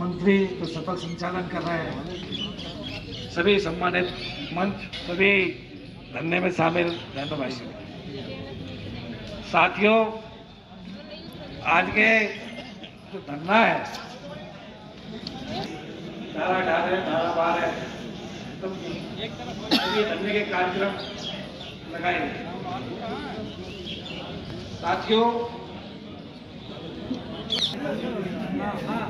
मंत्री तो सफल संचालन कर रहे हैं। सभी सम्मानित मंच सभी धरने में शामिल बहनों भाइयों साथियों, आज के जो धरना है धारा अठारह धारा बारह तो ये धरने के कार्यक्रम लगाए साथियों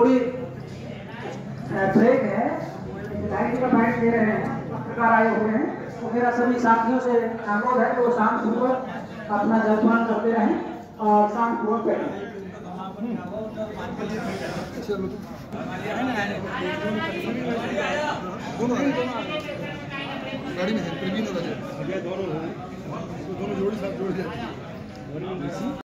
थोड़ी ब्रेक है। लाइन का बैठ दे रहे हैं। पत्रकार आए हुए हैं। तो मेरा सभी साथियों से अनुरोध है वो शांत पूर्वक अपना जलपान करते रहें और शांत पूर्वक बैठें गाड़ी में है प्रवीण और अजय दोनों दोनों जोड़ी साथ जोड़